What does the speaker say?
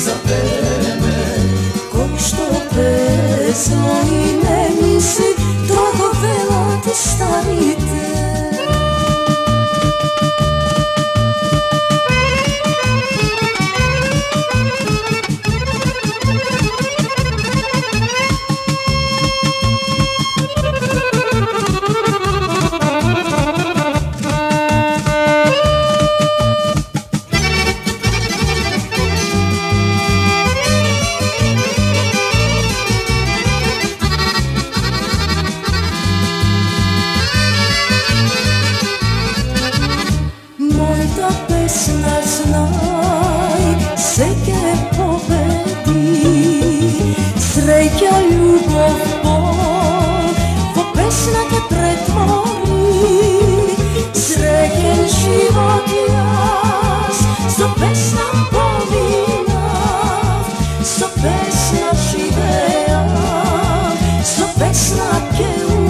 za tebe, ko što te i ne misli Σε καιρούς που σε και περιτμορί, και